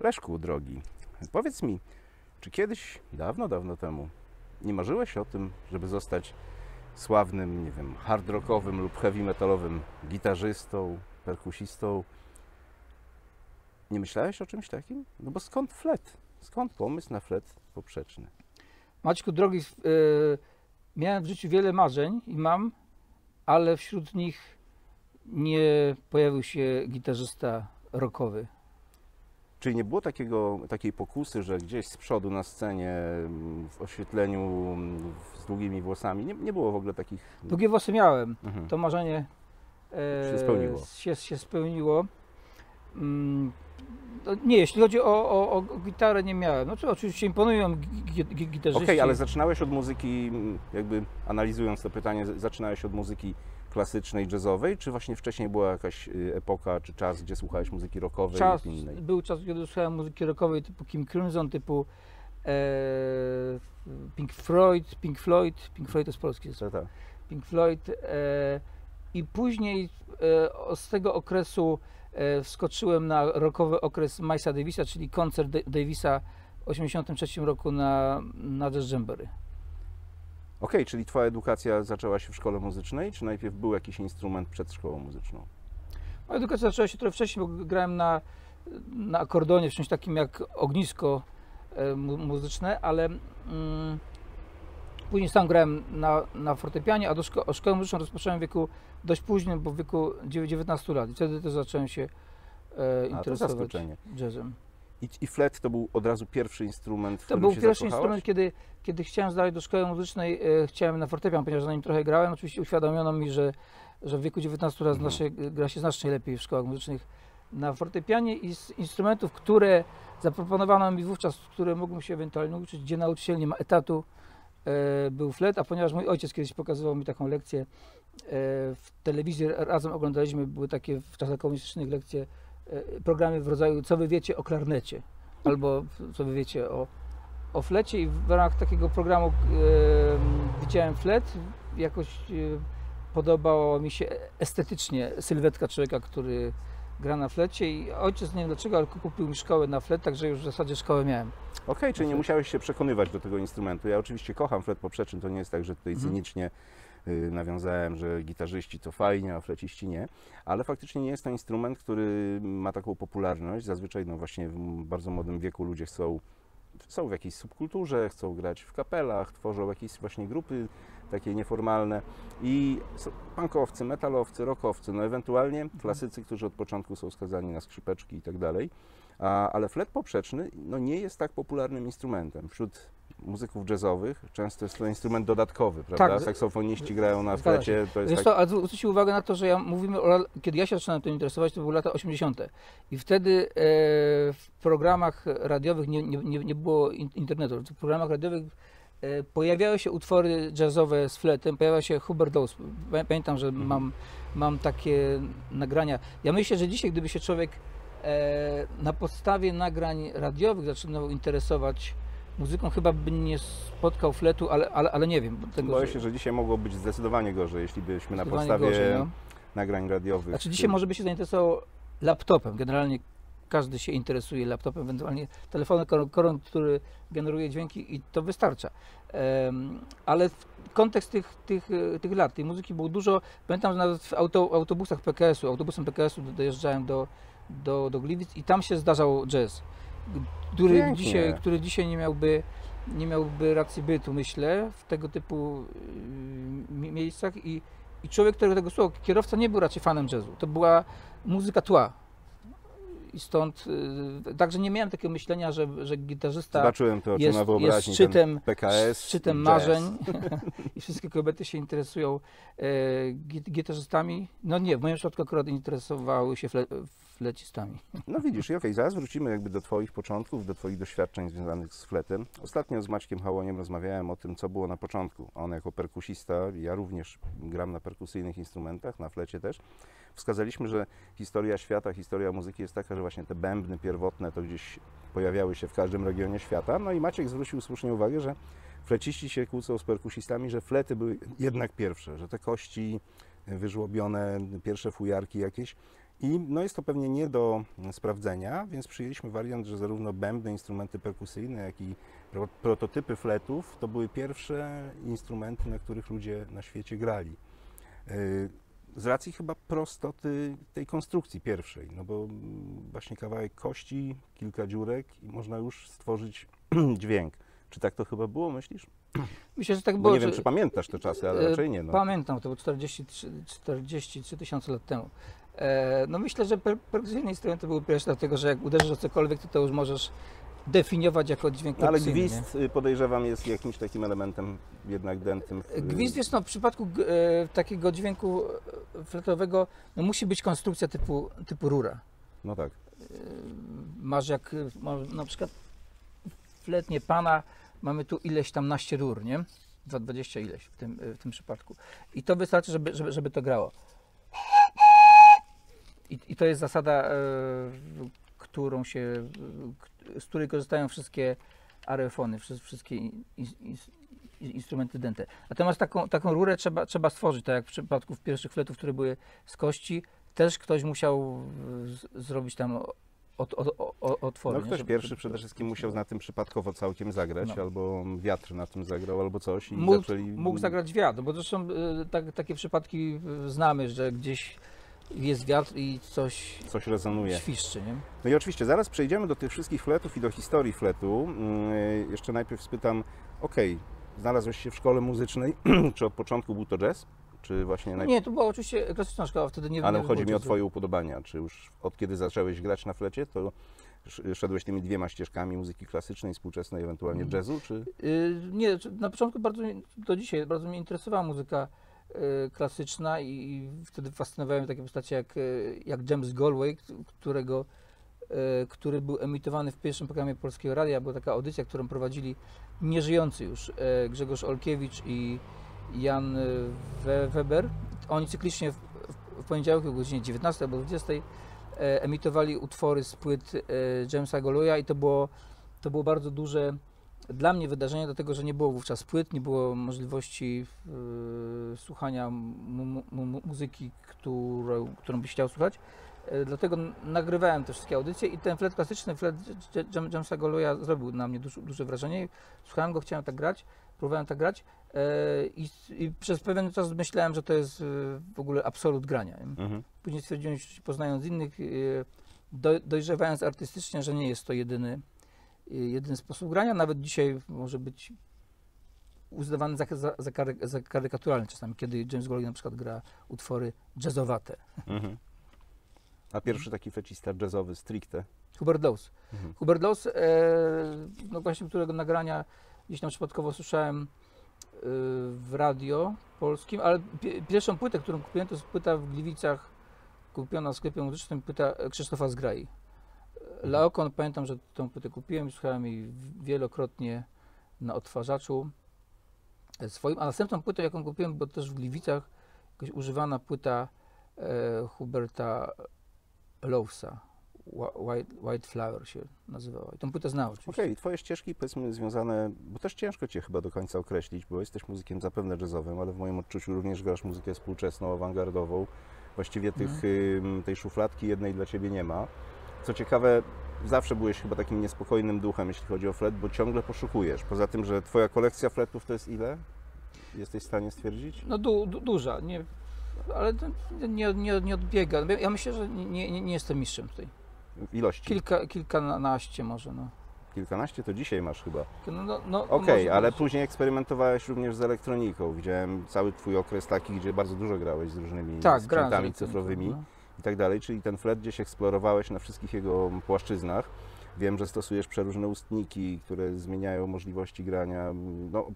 Leszku, drogi, powiedz mi, czy kiedyś, dawno, dawno temu, nie marzyłeś o tym, żeby zostać sławnym, nie wiem, hard rockowym lub heavy metalowym gitarzystą, perkusistą? Nie myślałeś o czymś takim? No bo skąd flet? Skąd pomysł na flet poprzeczny? Maćku, drogi, y, miałem w życiu wiele marzeń i mam, ale wśród nich nie pojawił się gitarzysta rockowy. Czyli nie było takiego, takiej pokusy, że gdzieś z przodu na scenie, mm, w oświetleniu mm, z długimi włosami, nie, nie było w ogóle takich... Długie włosy miałem. Mhm. To marzenie e, Się spełniło. Się, się spełniło. Mm, nie, jeśli chodzi o, o, o gitarę, nie miałem. No, oczywiście imponują gi- gi- gi- gitarzyści. Okej, ale zaczynałeś od muzyki, m, jakby analizując to pytanie, zaczynałeś od muzyki klasycznej, jazzowej, czy właśnie wcześniej była jakaś y, epoka czy czas, gdzie słuchałeś muzyki rockowej czas, lub innej? był czas, kiedy słuchałem muzyki rockowej typu Kim Crimson, typu e, Pink Floyd, Pink Floyd, Pink Floyd to jest polski zespół. Tak, tak. Pink Floyd e, i później e, z tego okresu e, wskoczyłem na rockowy okres Milesa Davisa, czyli koncert Da- Davisa w 1983 roku na, na Jazz Jamboree. Okej, czyli twoja edukacja zaczęła się w szkole muzycznej, czy najpierw był jakiś instrument przed szkołą muzyczną? Moja edukacja zaczęła się trochę wcześniej, bo grałem na, na akordonie, w czymś takim jak ognisko e, mu, muzyczne, ale mm, później sam grałem na, na fortepianie, a do szko- szkołę muzyczną rozpocząłem w wieku dość późnym, bo w wieku dziewię- 19 lat. I wtedy też zacząłem się e, interesować jazzem. I, I flet to był od razu pierwszy instrument, w To był pierwszy instrument, kiedy, kiedy chciałem zdać do szkoły muzycznej, e, chciałem na fortepian, ponieważ na nim trochę grałem. Oczywiście uświadomiono mi, że, że w wieku 19 lat Mhm. gra się znacznie lepiej w szkołach muzycznych na fortepianie i z instrumentów, które zaproponowano mi wówczas, które mógłbym się ewentualnie uczyć, gdzie nauczyciel nie ma etatu, e, był flet, a ponieważ mój ojciec kiedyś pokazywał mi taką lekcję e, w telewizji, razem oglądaliśmy, były takie w czasach komunistycznych lekcje, programy w rodzaju co wy wiecie o klarnecie, albo co wy wiecie o, o flecie i w ramach takiego programu e, widziałem flet, jakoś e, podobało mi się estetycznie sylwetka człowieka, który gra na flecie i ojciec, nie wiem dlaczego, ale kupił mi szkołę na flet, także już w zasadzie szkołę miałem. Okej, czyli nie musiałeś się przekonywać do tego instrumentu. Ja oczywiście kocham flet poprzeczny, to nie jest tak, że tutaj Mhm. cynicznie nawiązałem, że gitarzyści to fajnie, a fleciści nie, ale faktycznie nie jest to instrument, który ma taką popularność. Zazwyczaj no właśnie w bardzo młodym wieku ludzie chcą, są w jakiejś subkulturze, chcą grać w kapelach, tworzą jakieś właśnie grupy takie nieformalne i punkowcy, metalowcy, rockowcy, no ewentualnie klasycy, którzy od początku są skazani na skrzypeczki i tak dalej. A, ale flet poprzeczny no, nie jest tak popularnym instrumentem. Wśród muzyków jazzowych często jest to instrument dodatkowy, prawda? Tak, Saksofoniści grają na flecie, to jest Wiesz tak... uwagę na to, że ja mówimy o, kiedy ja się zaczynałem tym interesować, to były lata 80. I wtedy e, w programach radiowych nie, nie, nie, było in- internetu. W programach radiowych e, pojawiały się utwory jazzowe z fletem, pojawiał się Hubert. Pamię- Pamiętam, że Mhm. mam, mam takie nagrania. Ja myślę, że dzisiaj, gdyby się człowiek na podstawie nagrań radiowych zaczynał interesować muzyką, chyba by nie spotkał fletu, ale, ale, ale nie wiem. Tego, Boję się, że dzisiaj mogło być zdecydowanie gorzej, jeśli byśmy na podstawie gorzej, no. nagrań radiowych... Znaczy dzisiaj może by się zainteresował laptopem. Generalnie każdy się interesuje laptopem, ewentualnie telefonem, kor- koron, który generuje dźwięki i to wystarcza. Ale w kontekst tych, tych, e, tych lat, tej muzyki było dużo. Pamiętam, że nawet w auto, autobusach PKS-u, autobusem PKS-u dojeżdżałem do, do, do Gliwic i tam się zdarzał jazz, który Pięknie. dzisiaj, który dzisiaj nie miałby nie miałby racji bytu, myślę, w tego typu y, mi- miejscach i, i człowiek, który tego słuchał, kierowca nie był raczej fanem jazzu. To była muzyka tła. I stąd, y, także nie miałem takiego myślenia, że, że gitarzysta Zobaczyłem to, jest, jest szczytem, PKS, szczytem marzeń i wszystkie kobiety się interesują git- gitarzystami. No nie, w moim przypadku akurat interesowały się fle, flecistami. No widzisz, i okej, zaraz wrócimy jakby do Twoich początków, do Twoich doświadczeń związanych z fletem. Ostatnio z Maćkiem Hałoniem rozmawiałem o tym, co było na początku. On jako perkusista, ja również gram na perkusyjnych instrumentach, na flecie też. Wskazaliśmy, że historia świata, historia muzyki jest taka, że właśnie te bębny pierwotne to gdzieś pojawiały się w każdym regionie świata. No i Maciek zwrócił słusznie uwagę, że fleciści się kłócą z perkusistami, że flety były jednak pierwsze, że te kości wyżłobione, pierwsze fujarki jakieś I no jest to pewnie nie do sprawdzenia, więc przyjęliśmy wariant, że zarówno bębny, instrumenty perkusyjne, jak i pro, prototypy fletów to były pierwsze instrumenty, na których ludzie na świecie grali. Yy, Z racji chyba prostoty tej konstrukcji pierwszej, no bo mm, właśnie kawałek kości, kilka dziurek i można już stworzyć dźwięk. Czy tak to chyba było, myślisz? Myślę, że tak Bo było. nie wiem, czy pamiętasz te czasy, ale E, raczej nie. No. Pamiętam, to było 43 43 tysiące lat temu. E, no myślę, że per, perkusyjne instrumenty były pierwsze, dlatego że jak uderzysz o cokolwiek, to, to już możesz definiować jako dźwięk No, ale perkusyjny. nie? gwizd y, podejrzewam jest jakimś takim elementem jednak dętym. Gwizd jest no, w przypadku e, takiego dźwięku e, fletowego no, musi być konstrukcja typu, typu rura. No tak. Masz jak e, masz na przykład fletnie pana, mamy tu ileś tam naście rur, nie? 20 ileś w tym, e, w tym przypadku. I to wystarczy, żeby, żeby, żeby to grało. I, I to jest zasada, e, którą się, z której korzystają wszystkie areofony, wszy- wszystkie in, in, in, instrumenty dęte. Natomiast taką, taką rurę trzeba, trzeba stworzyć, tak jak w przypadku pierwszych fletów, które były z kości, też ktoś musiał z, zrobić tam od, od, od, otwory. No ktoś Żeby- pierwszy żeby- przede wszystkim musiał na tym przypadkowo całkiem zagrać, No. albo wiatr na tym zagrał, albo coś i Mógł, zaczęli... mógł zagrać wiatr, bo zresztą e, tak, takie przypadki znamy, że gdzieś jest wiatr i coś Coś rezonuje. świszczy, nie? No i oczywiście zaraz przejdziemy do tych wszystkich fletów i do historii fletu. Mm, Jeszcze najpierw spytam, okej, znalazłeś się w szkole muzycznej, czy od początku był to jazz? Czy właśnie No naj... nie, to była oczywiście klasyczna szkoła, wtedy nie Ale nie chodzi mi o. Twoje upodobania. Czy już od kiedy zacząłeś grać na flecie, to sz- szedłeś tymi dwiema ścieżkami muzyki klasycznej, współczesnej, ewentualnie Mhm. jazzu? Czy... Y, Nie, na początku bardzo, do dzisiaj bardzo mnie interesowała muzyka klasyczna i, wtedy fascynowały mnie takie postacie jak, y, jak James Galway, którego, y, który był emitowany w pierwszym programie Polskiego Radia. Była taka audycja, którą prowadzili nieżyjący już y, Grzegorz Olkiewicz i Jan y, We- Weber. Oni cyklicznie w, poniedziałek o godzinie 19 albo 20 e, emitowali utwory z płyt Jamesa Gallowaya i to było, to było bardzo duże dla mnie wydarzenie, dlatego że nie było wówczas płyt, nie było możliwości e, słuchania mu, mu, mu, muzyki, którą, którą byś chciał słuchać. E, dlatego nagrywałem te wszystkie audycje i ten flet klasyczny, flet Jamesa Gallowaya zrobił na mnie duże, duże wrażenie. Słuchałem go, chciałem tak grać, próbowałem tak grać e, i, przez pewien czas myślałem, że to jest w ogóle absolut grania. Mhm. Później stwierdziłem, że poznając innych, do, dojrzewając artystycznie, że nie jest to jedyny, jedyny sposób grania. Nawet dzisiaj może być uznawany za, za, za, kary, za karykaturalny czasami, kiedy James Gallagher na przykład gra utwory jazzowate. Mhm. A pierwszy taki flecista jazzowy stricte? Hubert Laws. Mhm. Hubert Laws, e, no właśnie którego nagrania gdzieś tam przypadkowo słyszałem e, w radio polskim, ale pi- pierwszą płytę, którą kupiłem, to jest płyta w Gliwicach, kupiona w sklepie muzycznym, płyta Krzysztofa Zgrai. Laokon, pamiętam, że tą płytę kupiłem i słuchałem jej wielokrotnie na odtwarzaczu e, swoim, a następną płytą, jaką kupiłem, bo też w Gliwicach, jakaś używana płyta e, Huberta Lowsa. Whi- White, White Flower się nazywała. I tą płytę znał oczywiście. Okej, twoje ścieżki powiedzmy związane, bo też ciężko cię chyba do końca określić, bo jesteś muzykiem zapewne jazzowym, ale w moim odczuciu również grasz muzykę współczesną, awangardową. Właściwie tych, ym, tej szufladki jednej dla ciebie nie ma. Co ciekawe, zawsze byłeś chyba takim niespokojnym duchem, jeśli chodzi o flet, bo ciągle poszukujesz. Poza tym, że twoja kolekcja fletów to jest ile? Jesteś w stanie stwierdzić? No du, du, duża, nie, ale nie, nie, nie odbiega. Ja myślę, że nie, nie, nie jestem mistrzem tutaj. W ilości? Kilka, kilkanaście może, no. Kilkanaście to dzisiaj masz chyba. No, no, no, Okej, może ale być. później eksperymentowałeś również z elektroniką. Widziałem cały twój okres taki, gdzie bardzo dużo grałeś z różnymi tak, sprzętami cyfrowymi. no. I tak dalej, czyli ten flet gdzieś eksplorowałeś na wszystkich jego płaszczyznach. Wiem, że stosujesz przeróżne ustniki, które zmieniają możliwości grania. No,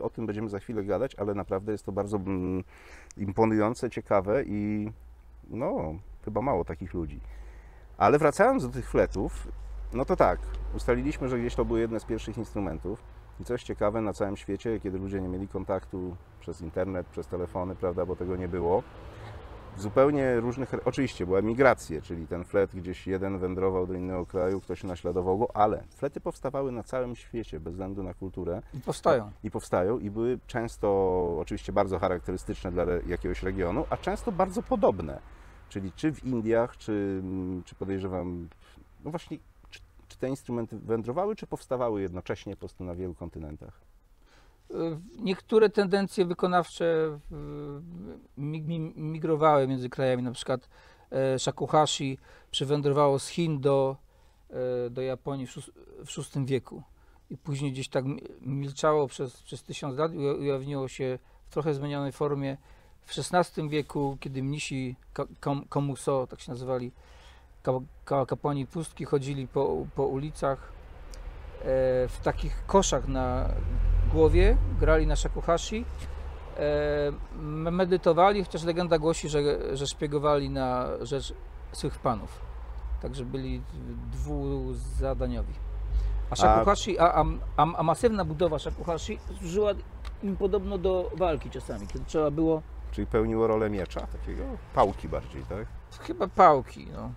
o tym będziemy za chwilę gadać, ale naprawdę jest to bardzo mm, imponujące, ciekawe i no, chyba mało takich ludzi. Ale wracając do tych fletów, no to tak, ustaliliśmy, że gdzieś to były jedne z pierwszych instrumentów. I coś ciekawe na całym świecie, kiedy ludzie nie mieli kontaktu przez internet, przez telefony, prawda, bo tego nie było, zupełnie różnych. Oczywiście była migracja, czyli ten flet gdzieś jeden wędrował do innego kraju, ktoś naśladował go, ale flety powstawały na całym świecie bez względu na kulturę I powstają. i powstają i były często oczywiście bardzo charakterystyczne dla jakiegoś regionu, a często bardzo podobne. Czyli czy w Indiach, czy, mm, czy podejrzewam, no właśnie, czy, czy te instrumenty wędrowały, czy powstawały jednocześnie po prostu na wielu kontynentach? Niektóre tendencje wykonawcze mi- mi- migrowały między krajami, na przykład e, shakuhachi przywędrowało z Chin do, e, do Japonii w VI wieku. I później gdzieś tak mi- milczało przez, przez tysiąc lat i uja- ujawniło się w trochę zmienionej formie w XVI wieku, kiedy mnisi komuso, tak się nazywali, ka- ka- kapłani pustki chodzili po, po ulicach e, w takich koszach na głowie, grali na shakuhachi, e, medytowali, chociaż legenda głosi, że, że szpiegowali na rzecz swych panów. Także byli dwuzadaniowi. A shakuhachi, a, a, a, a masywna budowa shakuhachi służyła im podobno do walki czasami, kiedy trzeba było Czyli pełniło rolę miecza takiego? Pałki bardziej, tak? chyba pałki. No.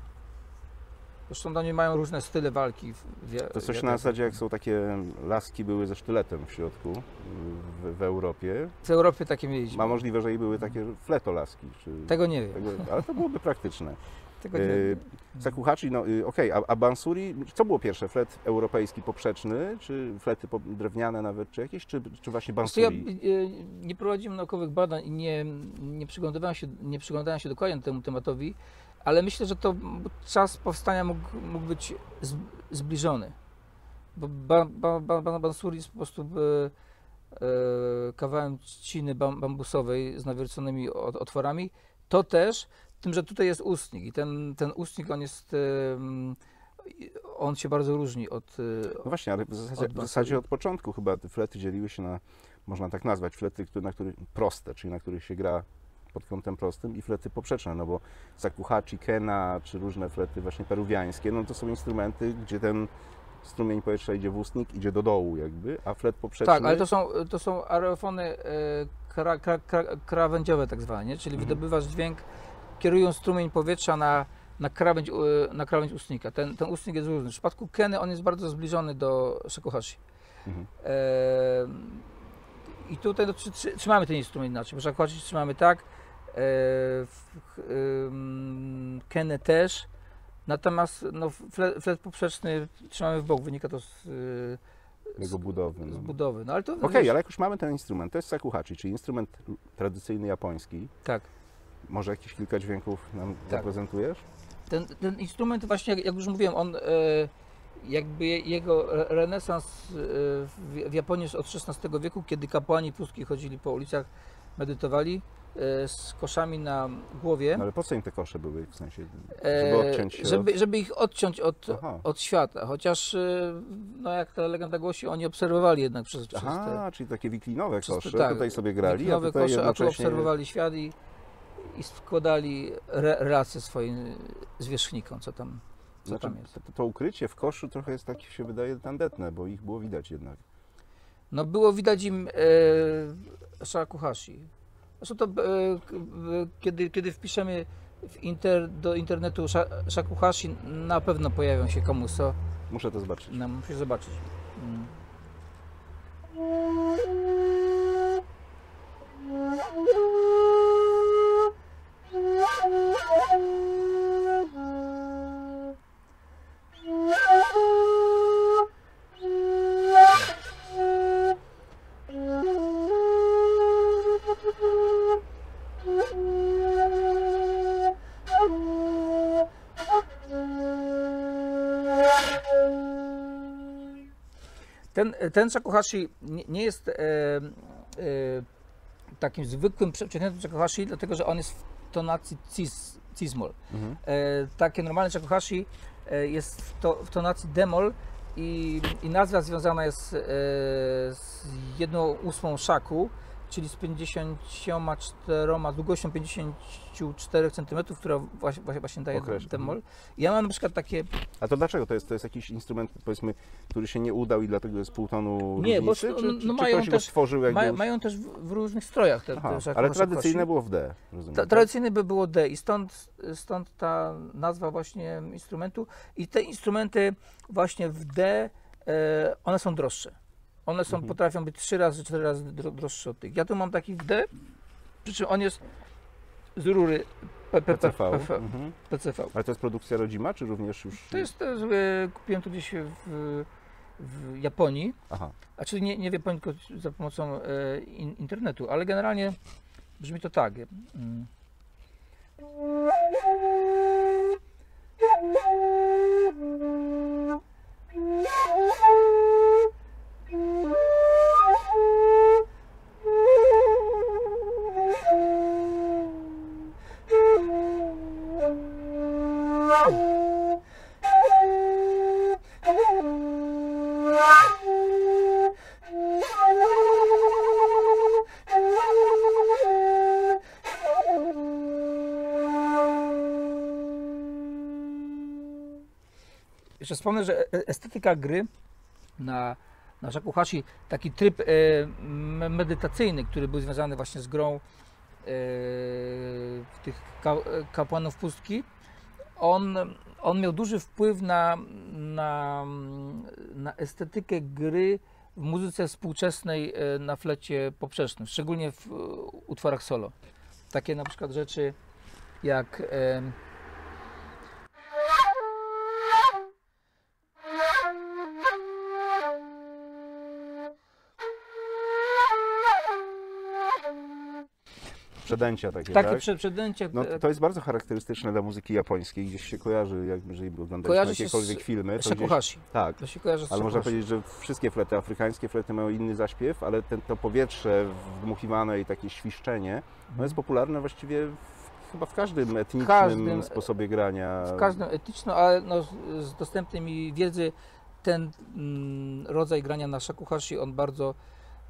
Zresztą oni mają różne style walki. To coś na zasadzie, jak są takie laski były ze sztyletem w środku w, w Europie. W Europie takie mieliśmy. Ma możliwe, że i były takie fletolaski. Czy Tego nie wiem. tego, ale to byłoby praktyczne. Tego nie Yy, wiem. Sakuhachi, no y, okej, a, a Bansuri, co było pierwsze? Flet europejski poprzeczny, czy flety drewniane nawet, czy jakieś, czy, czy właśnie Wiesz co, Ja Bansuri? y, nie prowadziłem naukowych badań i nie, nie, przyglądałem się, nie przyglądałem się dokładnie temu tematowi, ale myślę, że to czas powstania mógł, mógł być zbliżony. Bo ba, ba, ba, ba, Bansuri jest po prostu e, e, kawałem trzciny bam, bambusowej z nawierconymi ot- otworami. To też, tym, że tutaj jest ustnik i ten, ten ustnik on jest, e, on się bardzo różni od, No właśnie, ale w zasadzie, od w zasadzie od początku chyba te flety dzieliły się na, można tak nazwać, flety, które, na których proste, czyli na których się gra pod kątem prostym i flety poprzeczne, no bo sakuhachi, kena, czy różne flety właśnie peruwiańskie, no to są instrumenty, gdzie ten strumień powietrza idzie w ustnik, idzie do dołu jakby, a flet poprzeczny... Tak, ale to są, to są aerofony e, kra, kra, kra, krawędziowe tak zwane, czyli Mhm. wydobywasz dźwięk kierując strumień powietrza na, na, krawędź, e, na krawędź ustnika. Ten, ten ustnik jest różny. W przypadku Keny on jest bardzo zbliżony do shakuhachi. Mhm. E, I tutaj no, trzy, trzy, trzymamy ten instrument inaczej, bo shakuhachi trzymamy tak, Kenę też, natomiast no, flet, flet poprzeczny trzymamy w bok, wynika to z, e, Jego budowy. z No. budowy. No, ale to, Okej, wiesz, ale jak już mamy ten instrument, to jest sakuhachi, czyli instrument tradycyjny japoński. Tak. Może jakieś kilka dźwięków nam Tak. zaprezentujesz? Ten, ten instrument właśnie, jak, jak już mówiłem, on e, jakby je- jego re- renesans e, w, w Japonii jest od XVI wieku, kiedy kapłani pustki chodzili po ulicach, medytowali e, z koszami na głowie, No ale po co im te kosze były, w sensie, e, żeby odciąć się żeby, żeby ich odciąć od, Aha. od świata, chociaż e, no jak ta legenda głosi, oni obserwowali jednak przez, przez te Aha, czyli takie wiklinowe te- kosze, tak, tutaj sobie grali, a nowe tutaj kosze, a tu jednocześnie... obserwowali świat i, i składali re, relacje swoim zwierzchnikom, co tam, co Znaczy, tam jest. to, to ukrycie w koszu trochę jest takie, się wydaje, tandetne, bo ich było widać jednak. No było widać im e, shakuhachi. Zresztą to, e, kiedy, kiedy wpiszemy w inter, do internetu sha, shakuhachi, na pewno pojawią się komuso. Muszę to zobaczyć. No, musisz zobaczyć. Mm. Ten, ten shakuhachi nie, nie jest e, e, takim zwykłym przeciętnym shakuhachi, dlatego że on jest w tonacji cis, cis-moll. Mhm. E, takie normalne shakuhachi e, jest w, to, w tonacji demol i, i nazwa związana jest e, z jedną ósmą szaku, czyli z 54, długością 54 cm, która właśnie, właśnie, daje Określa. demol. Ja mam na przykład takie A to dlaczego? To jest, to jest jakiś instrument, powiedzmy, który się nie udał i dlatego jest pół tonu Nie, bo różnicy? sto- czy, no czy, czy mają też- stworzył jakby Ma, już... mają też w, w różnych strojach te, Aha, te ale tradycyjne było w D, rozumiem. Ta, tradycyjne by było D i stąd, stąd ta nazwa właśnie instrumentu. I te instrumenty właśnie w D, e, one są droższe. One są, Mhm. potrafią być trzy razy, cztery razy dro, droższe od tych. Ja tu mam taki w D, przy czym on jest z rury PCV. Mhm. PCV. Ale to jest produkcja rodzima, czy również już... To jest, to, że kupiłem to gdzieś w, w Japonii, Aha. a czyli nie, nie w Japonii, tylko za pomocą e, in, internetu, ale generalnie brzmi to tak. Mm. Wspomnę, że e- estetyka gry na, na Shakuhachi, taki tryb e, medytacyjny, który był związany właśnie z grą e, tych ka, kapłanów pustki, on, on miał duży wpływ na, na, na estetykę gry w muzyce współczesnej na flecie poprzecznym, szczególnie w utworach solo. Takie na przykład rzeczy jak Przedęcia takie, tak? takie przedęcie. No, e, to jest bardzo charakterystyczne dla muzyki japońskiej, gdzieś się kojarzy, jak jeżeli oglądaliśmy Kojarzy się jakiekolwiek z filmy, to gdzieś, tak, To się kojarzy z ale można powiedzieć, że wszystkie flety afrykańskie flety mają inny zaśpiew, ale ten, to powietrze wdmuchiwane i takie świszczenie, no jest popularne właściwie w, chyba w każdym etnicznym każdym- sposobie grania. W każdym etycznym, ale no, z- z dostępnej mi wiedzy ten mm, rodzaj grania na shakuhachi, on bardzo,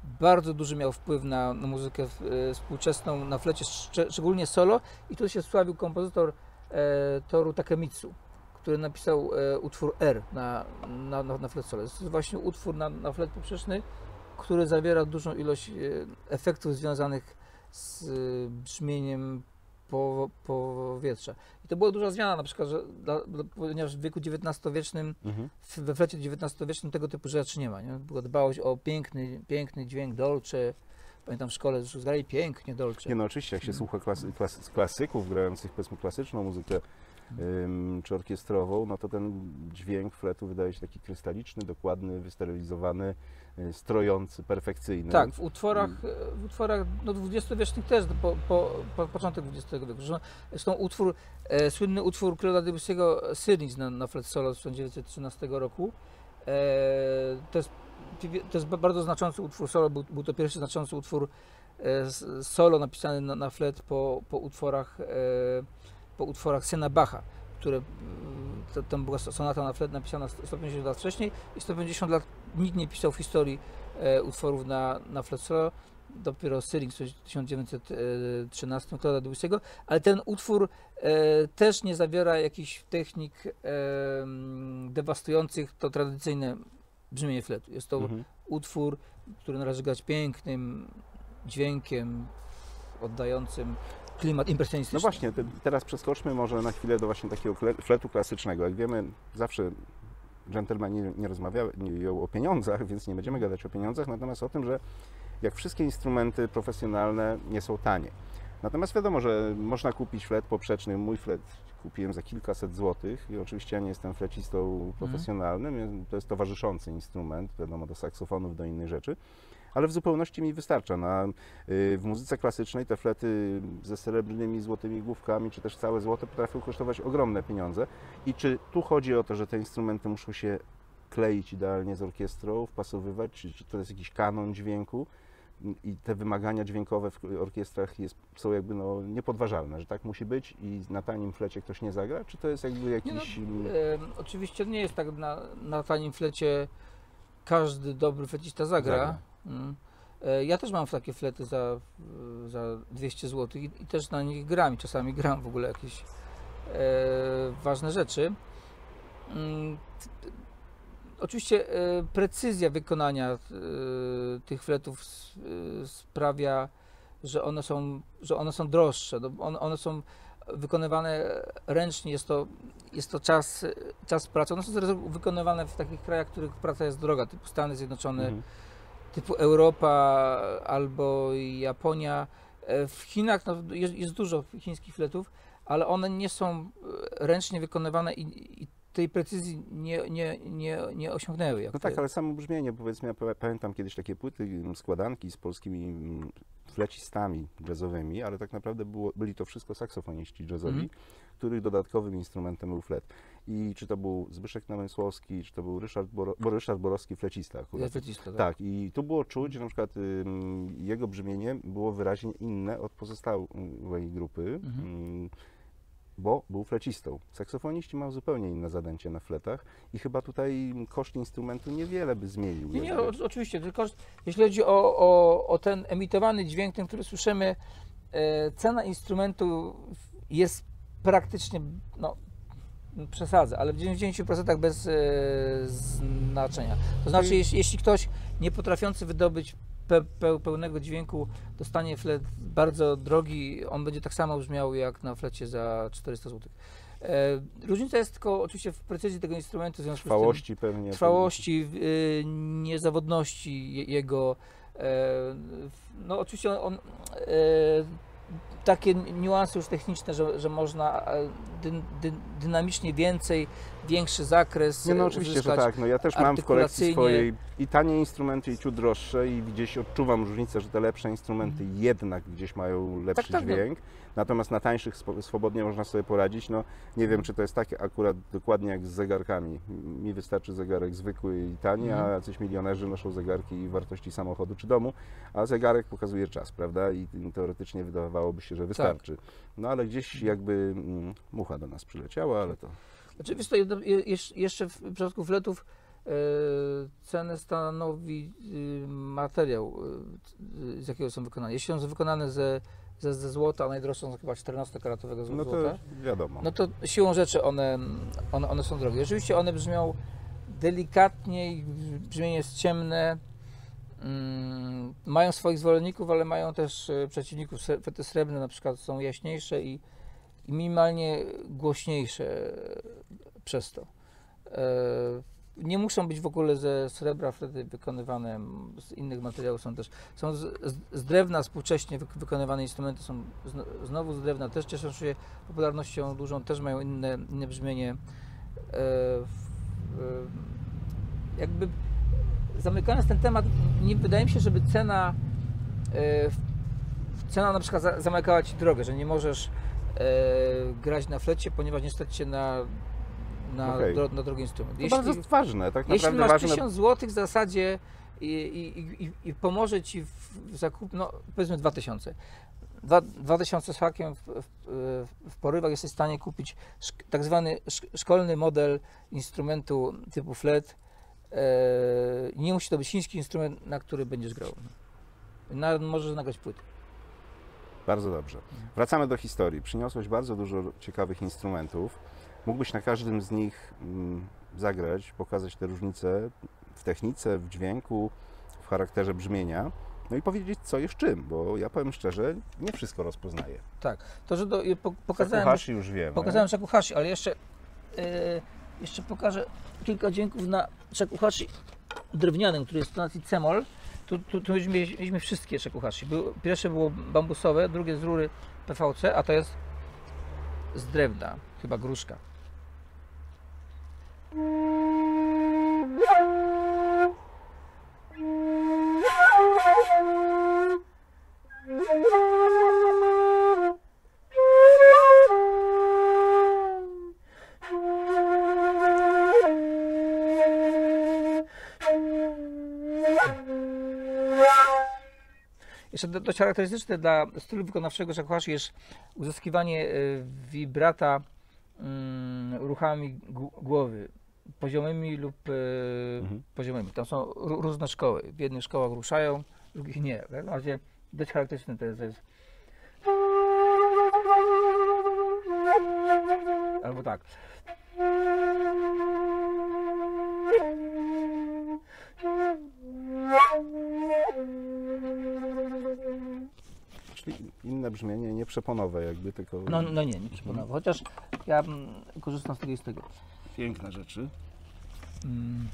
bardzo duży miał wpływ na, na muzykę e, współczesną, na flecie, szcze, szczególnie solo i tu się sławił kompozytor e, Toru Takemitsu, który napisał e, utwór R na, na, na, na flet solo. To jest właśnie utwór na, na flet poprzeczny, który zawiera dużą ilość e, efektów związanych z e, brzmieniem po, powietrza. I to była duża zmiana, na przykład, że dla, ponieważ w wieku XIX-wiecznym, Mhm. we flecie XIX-wiecznym tego typu rzeczy nie ma. Nie? Była dbałość o piękny, piękny dźwięk dolce. Pamiętam w szkole, że grali pięknie dolce. Nie no oczywiście, jak się słucha klasy, klasy, klasyków grających powiedzmy klasyczną muzykę ym, czy orkiestrową, no to ten dźwięk fletu wydaje się taki krystaliczny, dokładny, wysterylizowany, strojący, perfekcyjny. Tak, w utworach, e, w utworach no, XX-wiecznych też, po, po, po początek XX wieku. Zresztą- utwór, e, słynny utwór Claude'a Debussy'ego Syrinx na, na flet solo z 1913 roku. E, to, jest, to jest ba- bardzo znaczący utwór solo, był, był to pierwszy znaczący utwór e, solo napisany na, na flet po, po utworach, e, po utworach Syna Bacha, które mm, to, tam była sonata na flet napisana 150 lat wcześniej i 150 lat nikt nie pisał w historii e, utworów na, na flet solo, dopiero Syrinx w 1913 Claude'a Debussy'ego, ale ten utwór e, też nie zawiera jakichś technik e, dewastujących to tradycyjne brzmienie fletu. Jest to Mhm. utwór, który należy grać pięknym dźwiękiem, oddającym klimat impresjonistyczny. No właśnie, te, teraz przeskoczmy może na chwilę do właśnie takiego fletu klasycznego. Jak wiemy, zawsze dżentelmeni nie rozmawiają o pieniądzach, więc nie będziemy gadać o pieniądzach, natomiast o tym, że jak wszystkie instrumenty profesjonalne nie są tanie. Natomiast wiadomo, że można kupić flet poprzeczny. Mój flet kupiłem za kilkaset złotych i oczywiście ja nie jestem flecistą profesjonalnym, to jest towarzyszący instrument, wiadomo, do saksofonów, do innych rzeczy. Ale w zupełności mi wystarcza. Na, y, w muzyce klasycznej te flety ze srebrnymi, złotymi główkami, czy też całe złote potrafią kosztować ogromne pieniądze. I czy tu chodzi o to, że te instrumenty muszą się kleić idealnie z orkiestrą, wpasowywać, czy, czy to jest jakiś kanon dźwięku i te wymagania dźwiękowe w orkiestrach jest, są jakby no, niepodważalne, że tak musi być i na tanim flecie ktoś nie zagra, czy to jest jakby Nie jakiś... no, e, oczywiście nie jest tak na, na tanim flecie każdy dobry flecista zagra. Zagra. Mm. E, Ja też mam takie flety za, za 200 zł i, i też na nich gram i czasami gram w ogóle jakieś e, ważne rzeczy. Mm, Oczywiście e, precyzja wykonania e, tych fletów s- e, sprawia, że one są, że one są droższe. No, one, one są wykonywane ręcznie, jest to, jest to czas, czas pracy. One są wykonywane w takich krajach, w których praca jest droga, typu Stany Zjednoczone, Mhm. Typu Europa albo Japonia. E, W Chinach no, jest, jest dużo chińskich fletów, ale one nie są e, ręcznie wykonywane i, i tej precyzji nie, nie, nie, nie osiągnęły. No te- tak, ale samo brzmienie, powiedzmy, ja pa- pamiętam kiedyś takie płyty, mm, składanki z polskimi mm, flecistami jazzowymi, ale tak naprawdę było, byli to wszystko saksofoniści jazzowi, Mhm. których dodatkowym instrumentem był flet. I czy to był Zbyszek Namysłowski, czy to był Ryszard, Boro, bo Ryszard Borowski, flecista akurat. flecista, tak. Tak, i tu było czuć, że na przykład ym, jego brzmienie było wyraźnie inne od pozostałej grupy, Mhm. ym, bo był flecistą. Saksofoniści mają zupełnie inne zadęcie na fletach i chyba tutaj koszt instrumentu niewiele by zmienił. Nie, nie, o, oczywiście, tylko jeśli chodzi o, o, o ten emitowany dźwięk, ten, który słyszymy, e, cena instrumentu jest praktycznie, no przesadzę, ale w 90% bez e, znaczenia. To znaczy, jeśli, jeśli ktoś nie potrafiący wydobyć pe, pe, pełnego dźwięku dostanie flet bardzo drogi, on będzie tak samo brzmiał jak na flecie za 400 zł. E, różnica jest tylko oczywiście w precyzji tego instrumentu, w związku z tym Trwałości pewnie. trwałości, y, niezawodności je- jego. e, No oczywiście on, on, takie niuanse już techniczne, że, że można e, dy, dy, dynamicznie więcej, większy zakres Nie, no e, oczywiście, że tak. No ja też mam w kolekcji swojej i tanie instrumenty, i ciut droższe i gdzieś odczuwam różnicę, że te lepsze instrumenty jednak gdzieś mają lepszy Mhm. tak, no. Natomiast na tańszych swobodnie można sobie poradzić. No nie wiem, czy to jest takie akurat dokładnie jak z zegarkami. Mi wystarczy zegarek zwykły i tani, Mhm. a jacyś milionerzy noszą zegarki wartości samochodu czy domu, a zegarek pokazuje czas, prawda? I teoretycznie wydawałoby się, że wystarczy. No ale gdzieś jakby mm, mucha do nas przyleciała, ale to Znaczy, wiesz, to jeszcze w przypadku fletów e, cenę stanowi y, materiał, y, z jakiego są wykonane. Jeśli są wykonane ze, ze, ze złota, a najdroższe są chyba 14-karatowego no złota, to wiadomo. no to siłą rzeczy one, one, one są drogie. Oczywiście one brzmią delikatniej, brzmienie jest ciemne, mm, mają swoich zwolenników, ale mają też e, przeciwników. Fety srebrne na przykład są jaśniejsze i, i minimalnie głośniejsze e, przez to. E, Nie muszą być w ogóle ze srebra flety wykonywane, z innych materiałów są też. Są z, z, z drewna współcześnie wyk- wykonywane instrumenty, są zno, znowu z drewna, też cieszą się popularnością dużą, też mają inne, inne brzmienie. E, w- e, jakby zamykając ten temat, nie wydaje mi się, żeby cena e, cena na przykład za, zamykała Ci drogę, że nie możesz e, grać na flecie, ponieważ nie stać się na, na, Okej. dro, na drogi instrument. To bardzo ważne, tak Jeśli masz ważne. 1000 zł w zasadzie i, i, i, i pomoże ci w, zakup, no powiedzmy 2000. Dwa- 2000 z hakiem w, w, w porywach jesteś w stanie kupić szk- tak zwany szk- szkolny model instrumentu typu flet. E, nie musi to być chiński instrument, na który będziesz grał. Na, możesz nagrać płyty. Bardzo dobrze. Wracamy do historii. Przyniosłeś bardzo dużo ciekawych instrumentów. Mógłbyś na każdym z nich mm, zagrać, pokazać te różnice w technice, w dźwięku, w charakterze brzmienia. No i powiedzieć, co jest czym, bo ja powiem szczerze, nie wszystko rozpoznaję. Tak. To, że do, po, pokazałem. Sakuhashi już wiemy. Pokazałem shakuhashi, ale jeszcze, e, jeszcze pokażę kilka dźwięków na shakuhashi drewnianym, który jest w tonacji cemol. Tu, tu, tu już mieli- mieliśmy wszystkie shakuhashi. Był, pierwsze było bambusowe, drugie z rury PVC, a to jest z drewna, chyba gruszka. Jeszcze do- dość charakterystyczne dla stylu wykonawczego shakuhashi jest uzyskiwanie e, wibrata mm, ruchami gł- głowy, poziomymi lub e, Mhm. poziomymi. Tam są ró- różne szkoły. W jednych szkołach ruszają, w drugich nie. W każdym razie dość charakterystyczne to jest. Jest. Albo tak. Czyli inne brzmienie, nie przeponowe jakby, tylko No, no nie, nie przypominam. Chociaż ja mm, korzystam z tego i z tego. Piękne rzeczy. Mm.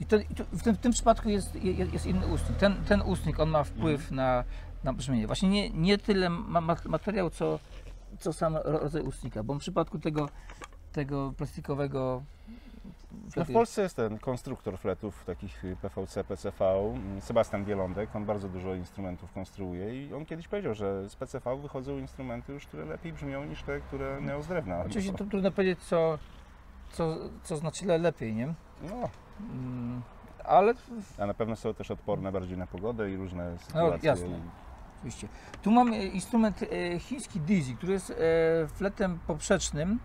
I, to, i to, w, tym, w tym przypadku jest, jest, jest inny ustnik. Ten, ten ustnik, on ma wpływ na, na brzmienie. Właśnie nie, nie tyle ma, ma, materiał, co, co sam ro- rodzaj ustnika, bo w przypadku tego, tego plastikowego No w Polsce jest ten konstruktor fletów takich PVC, PCV, Sebastian Bielądek, on bardzo dużo instrumentów konstruuje i on kiedyś powiedział, że z PCV wychodzą instrumenty już, które lepiej brzmią niż te, które miał z drewna. Oczywiście to trudno powiedzieć, co, co, co znaczy le- lepiej, nie? No, Mm, Ale a na pewno są też odporne bardziej na pogodę i różne sytuacje. No, jasne. Oczywiście. Tu mamy instrument e, chiński Dizzy, który jest e, fletem poprzecznym.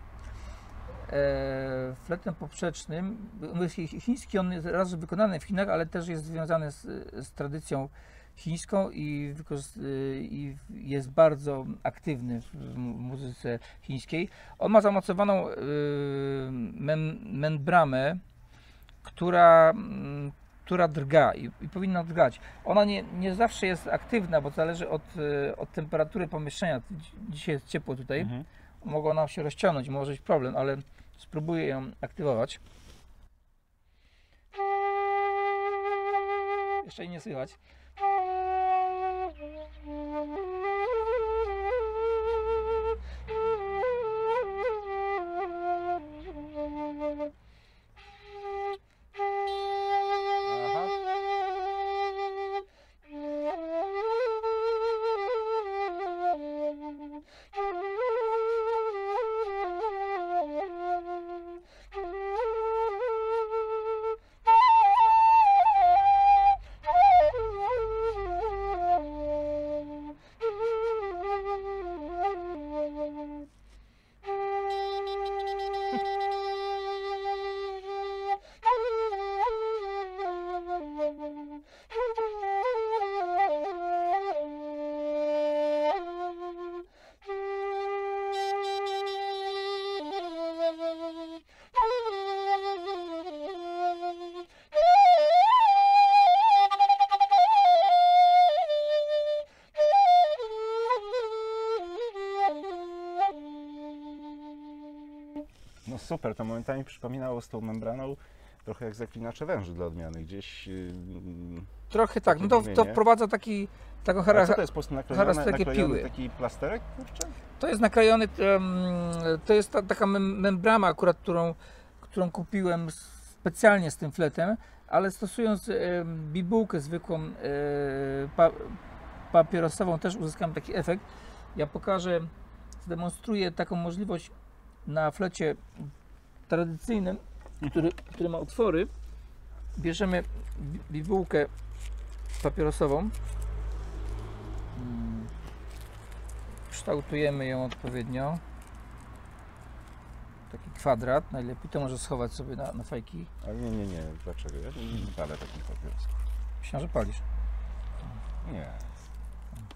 E, fletem poprzecznym. On jest chi- chiński, on jest raz wykonany w Chinach, ale też jest związany z, z tradycją chińską i, i jest bardzo aktywny w mu- muzyce chińskiej. On ma zamocowaną mem, membramę, która, mm, która drga i, i powinna drgać. Ona nie, nie zawsze jest aktywna, bo zależy od, e, od temperatury pomieszczenia. Dzi- Dzisiaj jest ciepło tutaj, Mhm. mogła nam się rozciągnąć, może być problem, ale spróbuję ją aktywować. Jeszcze jej nie słychać. Super, to momentami przypominało z tą membraną trochę jak zaklinacze węży dla odmiany. Gdzieś... Yy, Trochę tak, no to, to wprowadza taki, taką a co to jest po prostu naklejone, naklejony taki plasterek? Kurczę? To jest naklejony, to jest ta, taka mem- membrama akurat, którą, którą kupiłem specjalnie z tym fletem, ale stosując bibułkę zwykłą e, pa, papierosową też uzyskałem taki efekt. Ja pokażę, zdemonstruję taką możliwość na flecie tradycyjnym, który, który ma otwory. Bierzemy bi- bibułkę papierosową. Mm kształtujemy ją odpowiednio. Taki kwadrat, najlepiej to może schować sobie na, na fajki. Ale nie, nie, nie, dlaczego? Ja nie, palę takich papierosów. Myślę, że palisz. Nie. Pomyliłem,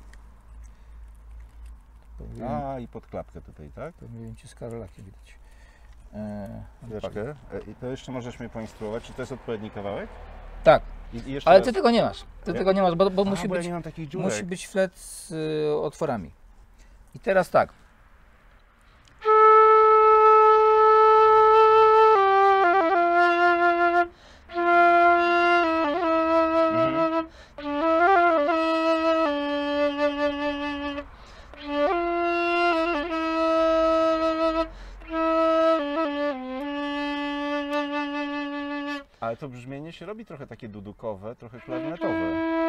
A, i pod klapkę tutaj, tak? pomyliłem cię z karolakiem widać. E, Klapkę. E, I to jeszcze możesz mnie poinstruować, czy to jest odpowiedni kawałek? tak, I, i jeszcze ale raz. ty tego nie masz. Ty Nie? tego nie masz, bo, bo A, musi, bo ja być, nie mam takich dziurek. musi być flet z y, otworami. I teraz tak. Brzmienie się robi trochę takie dudukowe, trochę klarnetowe.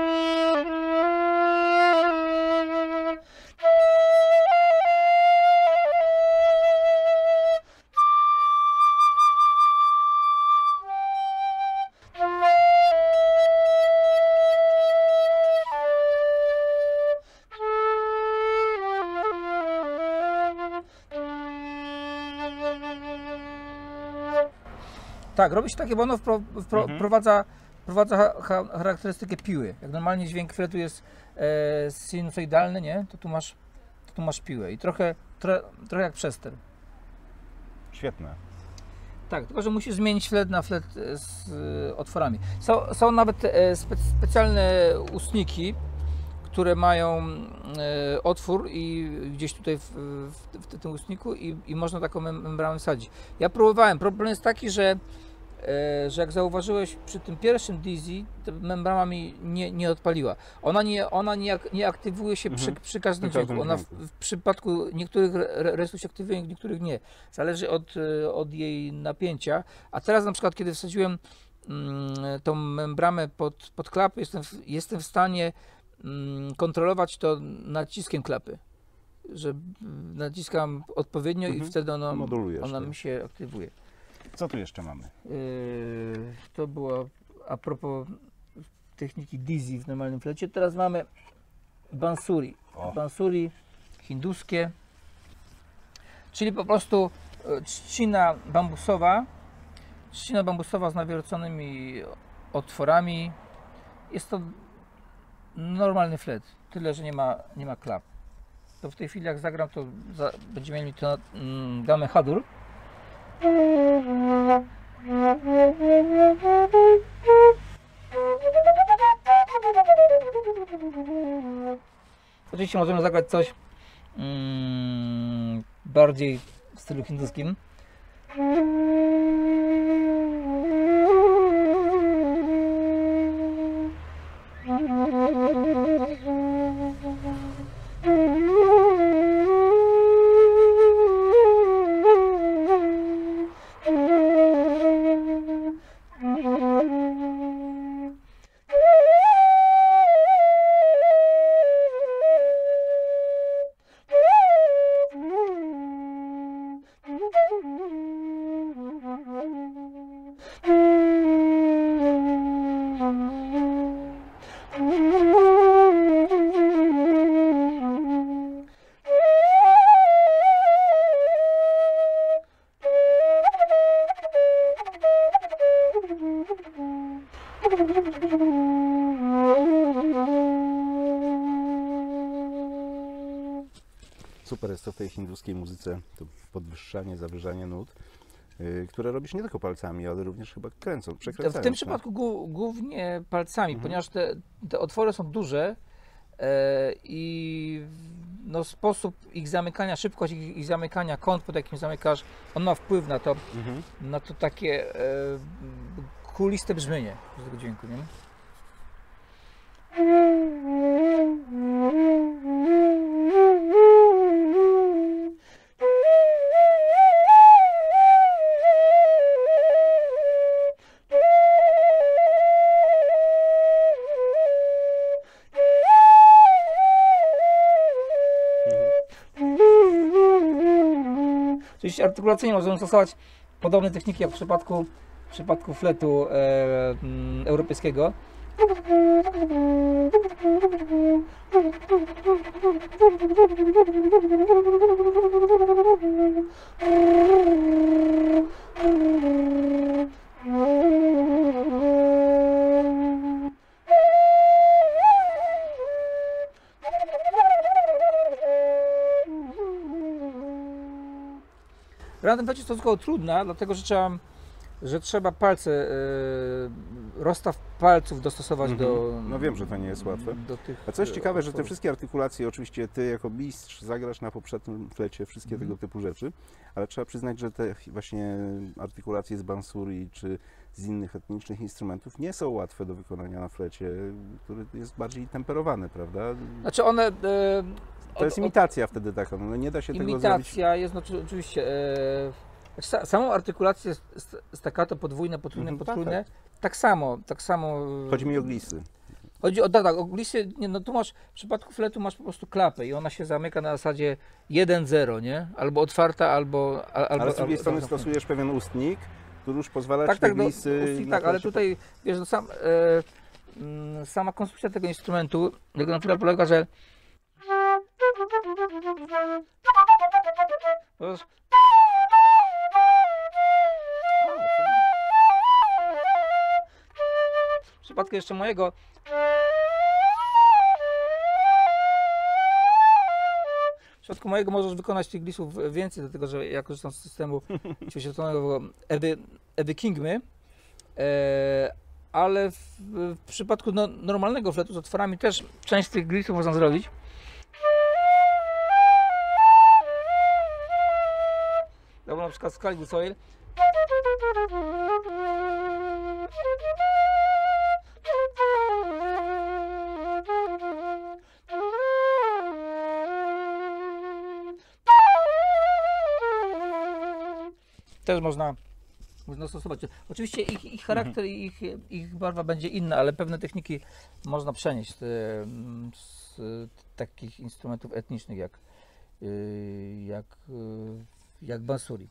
Tak, robi się takie, bo ono wpro, wpro, Mhm. wprowadza, wprowadza ha, ha, charakterystykę piły. Jak normalnie dźwięk fletu jest e, sinusoidalny, nie? To tu masz, to tu masz piłę i trochę, trochę, trochę jak przester. Świetne. Tak, tylko że musisz zmienić flet na flet e, z e, otworami. Są, są nawet e, spe, specjalne ustniki, które mają e, otwór i gdzieś tutaj w, w, w tym ustniku i, i można taką mem- membranę wsadzić. Ja próbowałem. Problem jest taki, że że jak zauważyłeś przy tym pierwszym Dizzy, membrana mi nie, nie odpaliła. Ona nie, ona nie, ak- nie aktywuje się przy, Mhm. przy każdym dźwięku. Ona w, w przypadku niektórych re- re- resów się aktywuje, niektórych nie. Zależy od, e, od jej napięcia. A teraz na przykład, kiedy wsadziłem mm, tą membramę pod, pod klapy, jestem w, jestem w stanie mm, kontrolować to naciskiem klapy. Że mm, naciskam odpowiednio i Mhm. wtedy ona, ona mi się aktywuje. Co tu jeszcze mamy? Yy, to było a propos techniki Dizzy w normalnym flecie. Teraz mamy bansuri. O. Bansuri hinduskie, czyli po prostu e, trzcina bambusowa, trzcina bambusowa z nawierconymi otworami. Jest to normalny flet, tyle że nie ma, nie ma klap. To w tej chwili jak zagram, to za, będziemy mieli to mm, gamę Hadur. Oczywiście możemy zagrać coś mm, bardziej w stylu hinduskim. Super jest to w tej hinduskiej muzyce, to podwyższanie, zawyżanie nut, yy, które robisz nie tylko palcami, ale również chyba kręcą, przekręcając. W tym tak? przypadku głó- głównie palcami, Mhm. ponieważ te, te otwory są duże e, i no, sposób ich zamykania, szybkość ich, ich zamykania, kąt, pod jakim zamykasz, on ma wpływ na to, Mhm. na to takie e, kuliste brzmienie tego dźwięku. Nie? Oczywiście artykulacyjnie możemy stosować podobne techniki jak w przypadku, w przypadku fletu e, mm, europejskiego. Tym flecie jest stosunkowo trudna, dlatego że trzeba, że trzeba palce, e, rozstaw palców dostosować Mhm. do... No wiem, że to nie jest łatwe. Do tych, A co jest e, ciekawe, że te wszystkie artykulacje, oczywiście ty jako mistrz zagrasz na poprzednim flecie wszystkie Mhm. tego typu rzeczy, ale trzeba przyznać, że te właśnie artykulacje z bansuri czy z innych etnicznych instrumentów nie są łatwe do wykonania na flecie, który jest bardziej temperowany, prawda? Znaczy one... To jest imitacja wtedy taka, no nie da się tego zrobić. Imitacja jest no, oczy- oczywiście. E, sa, samą artykulację st- st- staccato podwójne, potrójne, Mhm, tak, potrójne. Tak, samo, tak samo. e, Chodzi mi o glisy. Chodzi o tak, tak, o glisy, nie, no tu masz, w przypadku fletu masz po prostu klapę i ona się zamyka na zasadzie 1-0, nie? Albo otwarta, albo... a- albo Ale z drugiej strony stosujesz pewien ustnik, który już pozwala Tak, ci tak, no, glisy... ustnik, na tak, ale tutaj, wiesz, no, sam, e, mm, sama konstrukcja tego instrumentu, jego natura polega, że W przypadku jeszcze mojego W przypadku mojego możesz wykonać tych glisów więcej, dlatego że ja korzystam z systemu ćwierćtonovego Ewy, Ewy Kingmy, e, ale w, w przypadku no, normalnego fletu z otworami też część tych glisów można zrobić. na przykład z Też można, można stosować. Oczywiście ich, ich charakter i ich, ich barwa będzie inna, ale pewne techniki można przenieść e, z takich instrumentów etnicznych jak, y, jak, y, jak bansuri.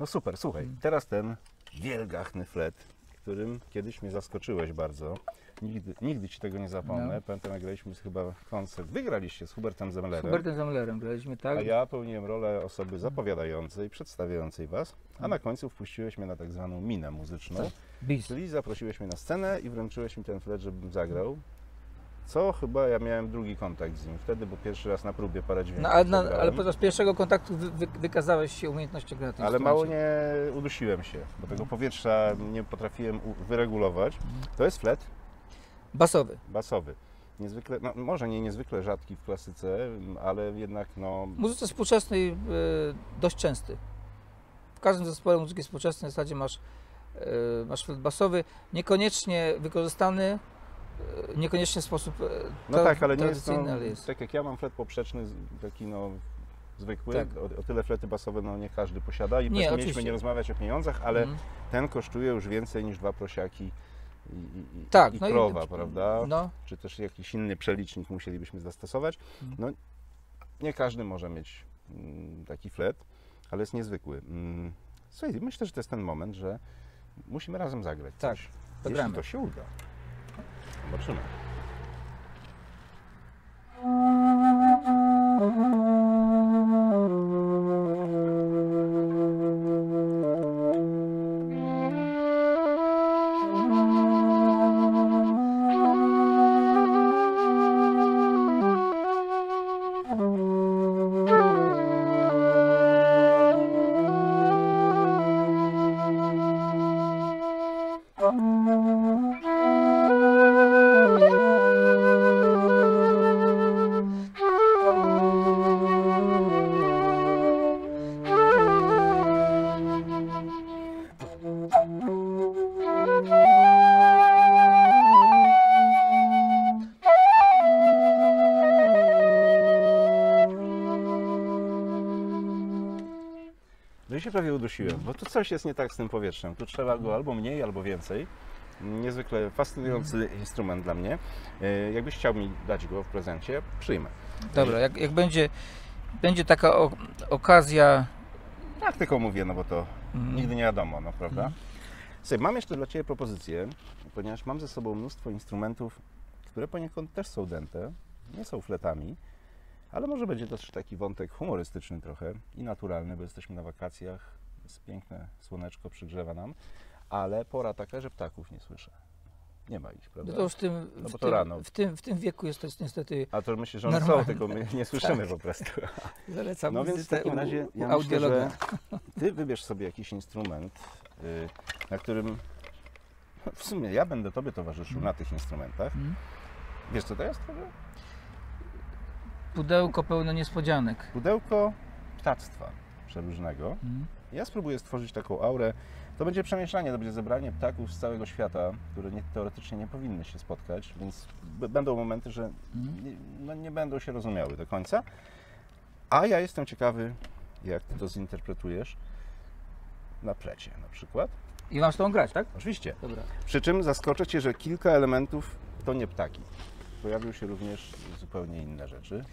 No super, słuchaj, teraz ten wielgachny flet, którym kiedyś mnie zaskoczyłeś bardzo. Nigdy, nigdy ci tego nie zapomnę. No. Pamiętam, jak graliśmy chyba koncert. Wygraliście z Hubertem Z Zemlerem. Hubertem Zamlerem graliśmy tak. A ja pełniłem rolę osoby zapowiadającej, przedstawiającej was, a na końcu wpuściłeś mnie na tak zwaną minę muzyczną. Tak. Czyli zaprosiłeś mnie na scenę i wręczyłeś mi ten flet, żebym zagrał. Co chyba ja miałem drugi kontakt z nim wtedy, bo pierwszy raz na próbie parę dźwięków No, ale, na, ale podczas pierwszego kontaktu wy, wy, wykazałeś się umiejętnością gry Ale mało nie udusiłem się, bo tego powietrza nie potrafiłem wyregulować. To jest flet Basowy. basowy. Niezwykle, no, może nie niezwykle rzadki w klasyce, ale jednak no, W muzyce współczesnej e, dość częsty. W każdym zespole muzyki współczesnej w zasadzie masz, e, masz flet basowy, niekoniecznie wykorzystany, niekoniecznie w sposób e, no tak, ale nie jest, no, ale jest. tak jak ja mam flet poprzeczny, taki no zwykły, Tak. o, o tyle flety basowe no nie każdy posiada i Nie, nie, mieliśmy oczywiście. nie rozmawiać o pieniądzach, ale Mhm. ten kosztuje już więcej niż dwa prosiaki i, i, i- Tak, i no krowa, prawda? No, Czy też jakiś inny przelicznik musielibyśmy zastosować. Mhm. No, nie każdy może mieć mm, taki flet, ale jest niezwykły. Mm, Słuchaj, myślę, że to jest ten moment, że musimy razem zagrać Tak, coś. Jeśli to się uda. Zobaczymy. No i się prawie udusiłem, bo tu coś jest nie tak z tym powietrzem. Tu trzeba go albo mniej, albo więcej. Niezwykle fascynujący instrument dla mnie. E, Jakbyś chciał mi dać go w prezencie, przyjmę. dobra, jak, jak będzie, będzie taka o, okazja, Tak tylko mówię, no bo to mm, nigdy nie wiadomo, no prawda? Mhm. Słuchaj, mam jeszcze dla Ciebie propozycję, ponieważ mam ze sobą mnóstwo instrumentów, które poniekąd też są dęte, nie są fletami, ale może będzie też taki wątek humorystyczny trochę i naturalny, bo jesteśmy na wakacjach, jest piękne słoneczko, przygrzewa nam, ale pora taka, że ptaków nie słyszę. Nie ma ich, no prawda? to już w tym, No w, tym, rano. w, tym, w tym wieku jest to jest niestety, A to myślę, że one są, Normalne. tylko my nie słyszymy po prostu. zalecam No więc w takim razie u ja myślę, że. Ty wybierz sobie jakiś instrument, y, na którym no, w sumie ja będę Tobie towarzyszył na tych instrumentach. Mhm. Wiesz co to jest? Tobie? Pudełko pełne niespodzianek. Pudełko ptactwa przeróżnego. Mm. Ja spróbuję stworzyć taką aurę. To będzie przemieszczanie, to będzie zebranie ptaków z całego świata, które nie, teoretycznie nie powinny się spotkać, więc będą momenty, że Mhm. nie, no, nie będą się rozumiały do końca. A ja jestem ciekawy, jak Ty to zinterpretujesz na plecie na przykład. I mam z tą grać, tak? Oczywiście. Dobra. Przy czym zaskoczę Cię, że kilka elementów to nie ptaki. Pojawią się również zupełnie inne rzeczy.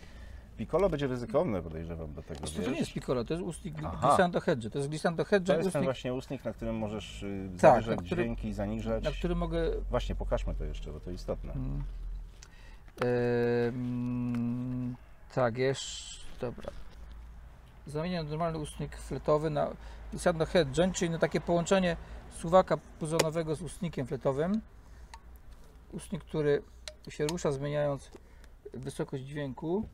Piccolo będzie ryzykowne, podejrzewam, do tego, To, to wiesz. nie jest piccolo, to jest ustnik Aha. glissando hedge. To jest glissando hedge, To jest ten ustnik, właśnie ustnik, na którym możesz y, Tak, zawyżać na który- dźwięki, zaniżać. na który mogę Właśnie, pokażmy to jeszcze, bo to istotne. Mm. Ym, tak, jeszcze. Dobra. Zamieniam normalny ustnik fletowy na glissando head czyli na takie połączenie suwaka puzonowego z ustnikiem fletowym. Ustnik, który się rusza zmieniając wysokość dźwięku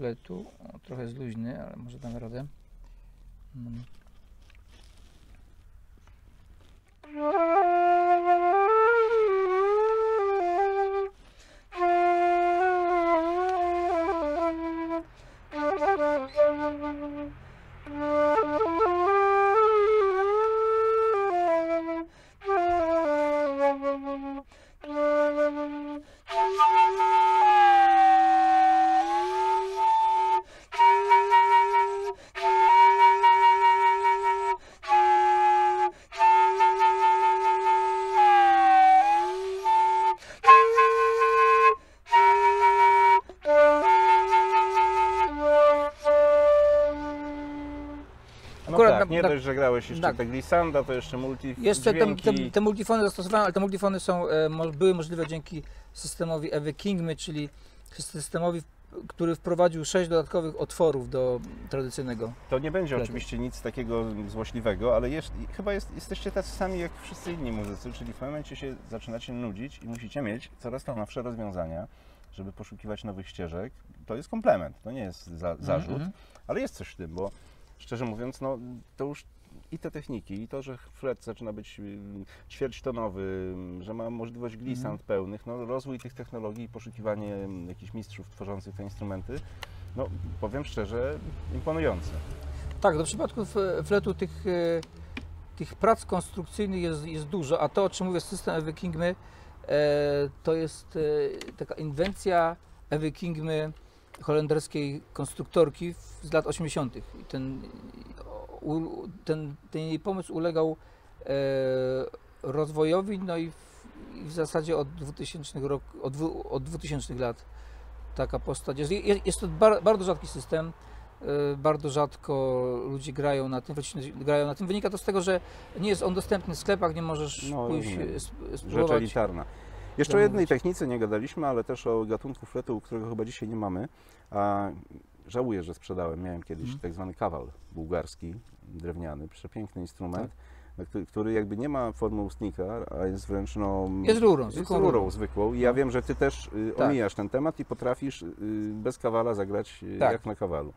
fletu. O, trochę jest luźny, ale może damy radę. Mm. Nie na- dość, że grałeś jeszcze tak. te glissanda, to jeszcze multi Jeszcze te, te, te multifony zastosowałem, ale te multifony są, e, były możliwe dzięki systemowi Ewy Kingmy, czyli systemowi, który wprowadził sześć dodatkowych otworów do tradycyjnego. To nie będzie oczywiście nic takiego złośliwego, ale jest, chyba jest, jesteście tacy sami jak wszyscy inni muzycy, czyli w pewnym momencie się zaczynacie nudzić i musicie mieć coraz to nowsze rozwiązania, żeby poszukiwać nowych ścieżek. To jest komplement, to nie jest za, zarzut, Mhm. ale jest coś w tym, bo szczerze mówiąc, no to już i te techniki, i to, że fret zaczyna być ym, ćwierćtonowy, ym, że ma możliwość glissand pełnych, no rozwój tych technologii i poszukiwanie jakichś mistrzów tworzących te instrumenty, no powiem szczerze, imponujące. Tak, do przypadku f- fletu tych, e, tych prac konstrukcyjnych jest, jest dużo, a to, o czym mówię, system Ewy Kingmy, e, to jest e, taka inwencja Ewy Kingmy, holenderskiej konstruktorki z lat 80. I ten, u, ten, ten jej pomysł ulegał e, rozwojowi, no i w, i w zasadzie od 2000, rok, od, od 2000 lat taka postać jest. Jest, to bar, bardzo rzadki system. E, Bardzo rzadko ludzie grają na tym, grają na tym. Wynika to z tego, że nie jest on dostępny w sklepach, nie możesz No, pójść Rzecz elitarna. Jeszcze o jednej technice nie gadaliśmy, ale też o gatunku fletu, którego chyba dzisiaj nie mamy. A żałuję, że sprzedałem. Miałem kiedyś Mhm. tak zwany kawal bułgarski, drewniany, przepiękny instrument, Tak. który, jakby nie ma formy ustnika, a jest wręcz no... Jest rurą, jest zwykłą rurą zwykłą. I ja No. wiem, że ty też y, Tak. omijasz ten temat i potrafisz y, bez kawala zagrać y, Tak. jak na kawalu.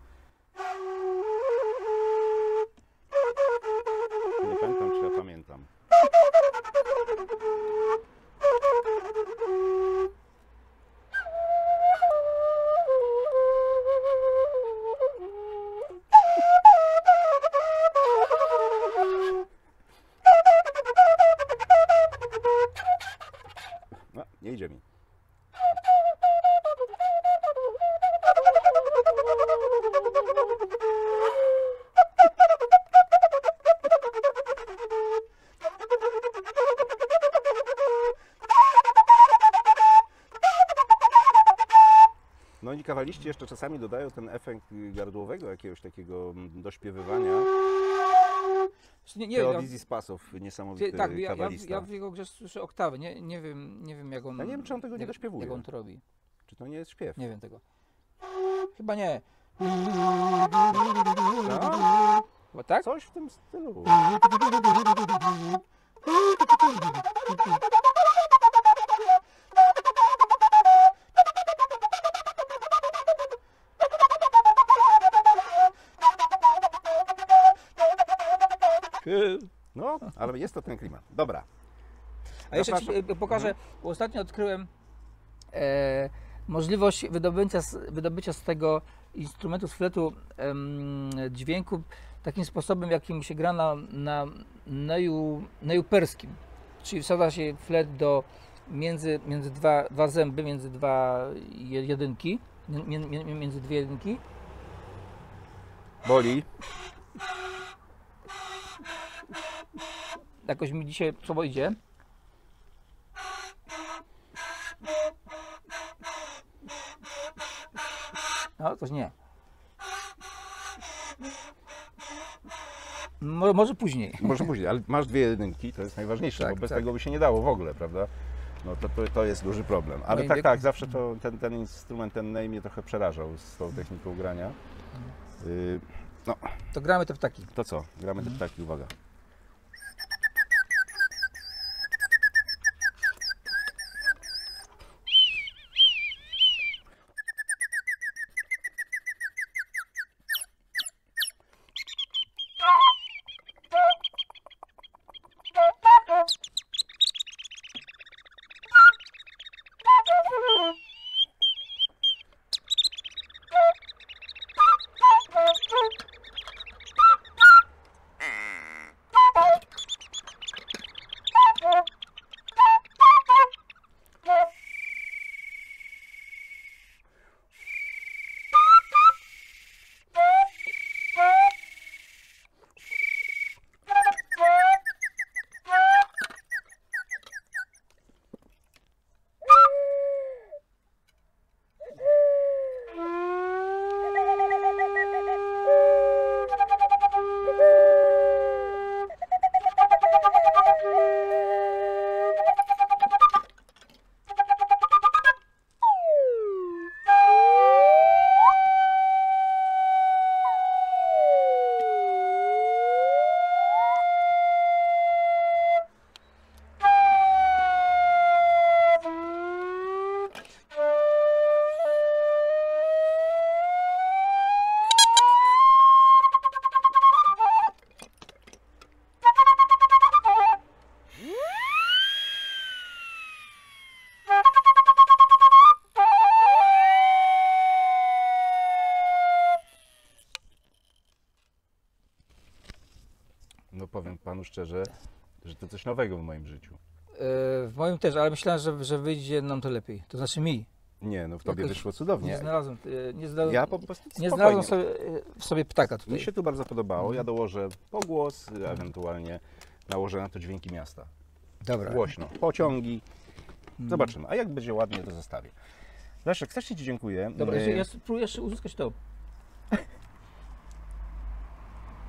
Jeszcze czasami dodają ten efekt gardłowego jakiegoś takiego mm, dośpiewywania. Nie, nie, Theo ja, Spasow, niesamowity Ty, tak, ja, ja, ja w jego grze słyszę oktawy, nie, nie, wiem, nie wiem jak on... Ja nie wiem, czy on tego nie jak, dośpiewuje. Jak on to robi, Czy to nie jest śpiew? nie wiem tego. Chyba nie. No, Chyba tak? coś w tym stylu. Pokażę, bo ostatnio odkryłem e, możliwość wydobycia z, wydobycia z tego instrumentu, z fletu em, dźwięku takim sposobem, jakim się gra na, na neju, neju perskim. Czyli wsadza się flet do między, między dwa, dwa zęby, między dwa je- jedynki, mię- mię- między dwie jedynki. Boli. Jakoś mi dzisiaj słabo idzie. No, coś nie. Mo, może później. Może później, ale masz dwie jedynki, to jest najważniejsze, Tak, bo bez tak. tego by się nie dało w ogóle, prawda? No to, to, to jest duży problem. Ale Moim tak, wieku- tak, zawsze to, ten, ten instrument, ten name mnie trochę przerażał z tą techniką grania. Y, To gramy te ptaki. to co? Gramy te ptaki, uwaga. Szczerze, że to coś nowego w moim życiu. E, w moim też, ale myślałem, że, że wyjdzie nam to lepiej. To znaczy mi. Nie, no w tobie Jakoś wyszło Nie cudownie. znalazłem, e, nie znalazłem, Ja po prostu nie znalazłem sobie, e, sobie ptaka tutaj. Mi się tu bardzo podobało. Ja dołożę pogłos, ewentualnie nałożę na to dźwięki miasta. Dobra. Głośno. Pociągi. Mm. Zobaczymy. A jak będzie ładnie, to zostawię. Leszek, strasznie Ci dziękuję. Dobra, jeszcze, ja spróbuję jeszcze uzyskać to.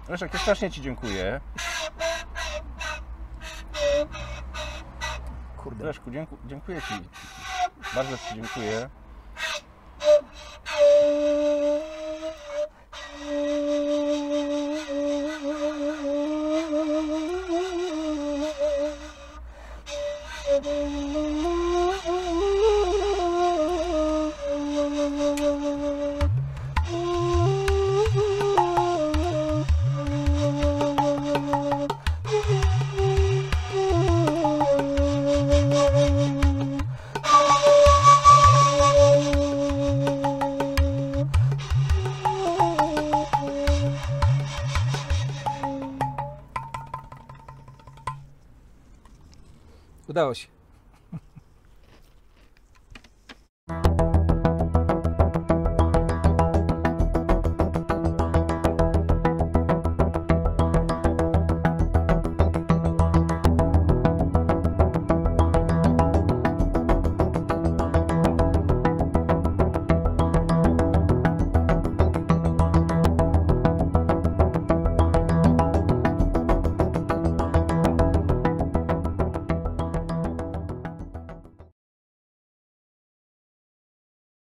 Leszek, strasznie Ci dziękuję. Kurde. Leszku, dzięku, dziękuję Ci. Bardzo Ci dziękuję.